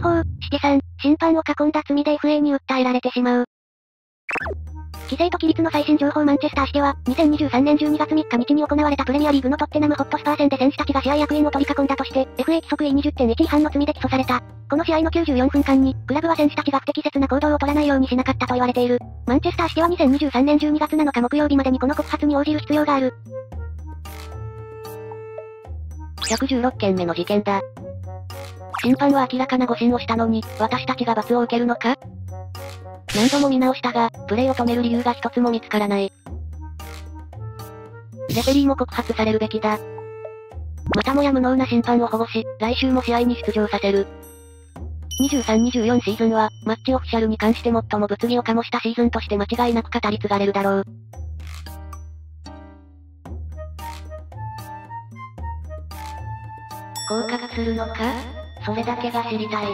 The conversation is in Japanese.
地方、七三、審判を囲んだ罪で FA に訴えられてしまう。規制と規律の最新情報マンチェスターしては、2023年12月3日日に行われたプレミアリーグのトッテナムホットスパー戦で選手たちが試合役員を取り囲んだとして、FA 規則 E20.1 違反の罪で起訴された。この試合の94分間に、クラブは選手たちが不適切な行動を取らないようにしなかったと言われている。マンチェスターしては2023年12月7日木曜日までにこの告発に応じる必要がある。116件目の事件だ。審判は明らかな誤審をしたのに、私たちが罰を受けるのか？何度も見直したが、プレーを止める理由が一つも見つからない。レフェリーも告発されるべきだ。またもや無能な審判を保護し、来週も試合に出場させる。23-24シーズンは、マッチオフィシャルに関して最も物議を醸したシーズンとして間違いなく語り継がれるだろう。合格するのか？それだけが知りたい。